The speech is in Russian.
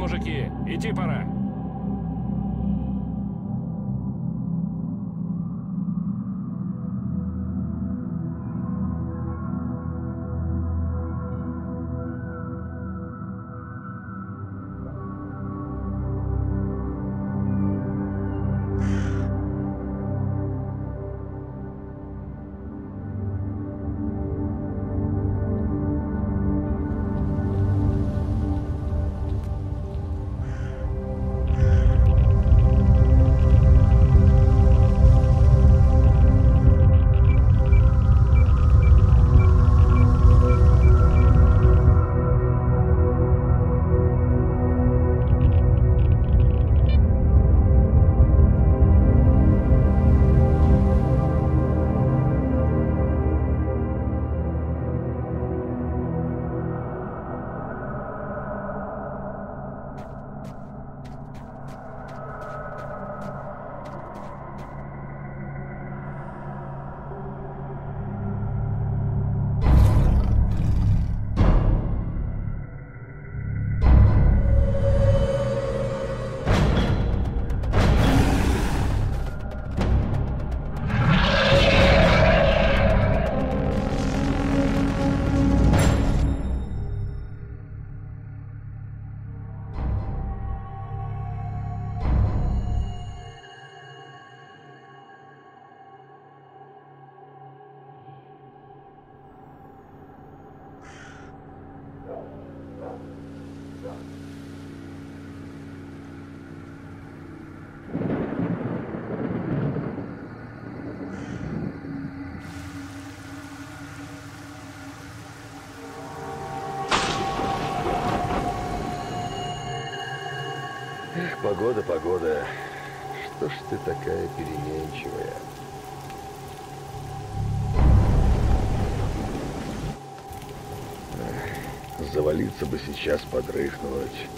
мужики, идти пора. Эх, погода, погода. Что ж ты такая переменчивая? Эх, завалиться бы сейчас подрыхнуть.